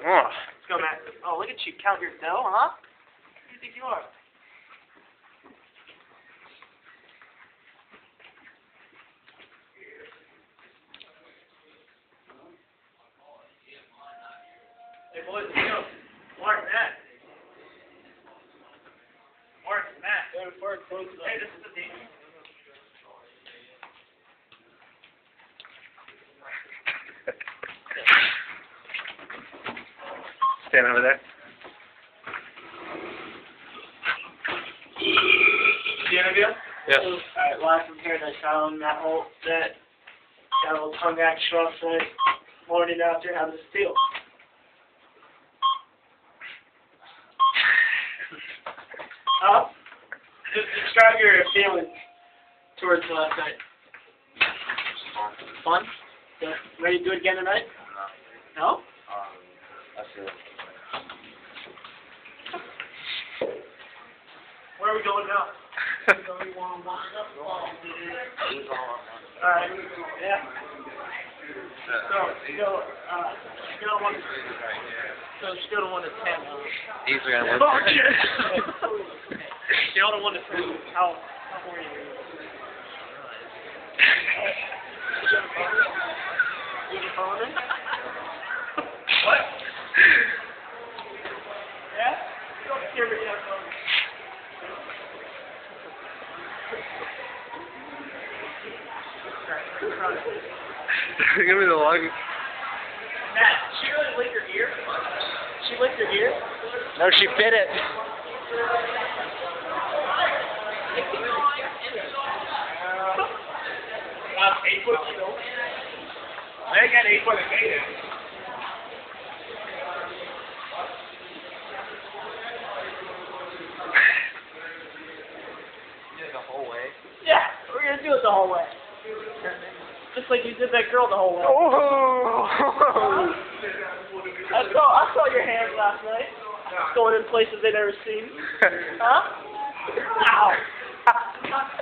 Oh. Let's go, Matt. Oh, look at you count your dough, huh? Who do you think you are? Hey, boys, let's go. Mark, Matt. Mark, Matt. Hey, this is the team. Stand over there. The interview? Yes. Alright, live from Paradise Island, that whole, that, that little tongue action off the morning after having a steal. Huh? Just describe your feelings towards last night. Fun? Yeah. Ready to do it again tonight? No? Where are we going now? Alright, yeah. So, scale, uh, scale one, so scale one to ten. uh, These are gonna shit. Scale one to ten, how, how are you? You follow me? What? Yeah? Don't scare me, yeah, so- Give me the longest. Matt, she really licked your ear? She licked your ear? No, she bit it. Uh, eight foot still. I got eight foot eight. The whole way. Yeah, we're gonna do it the whole way. Just like you did that girl the whole way. Oh. I saw, I saw your hands last night. Going in places they never seen. Huh? Ow.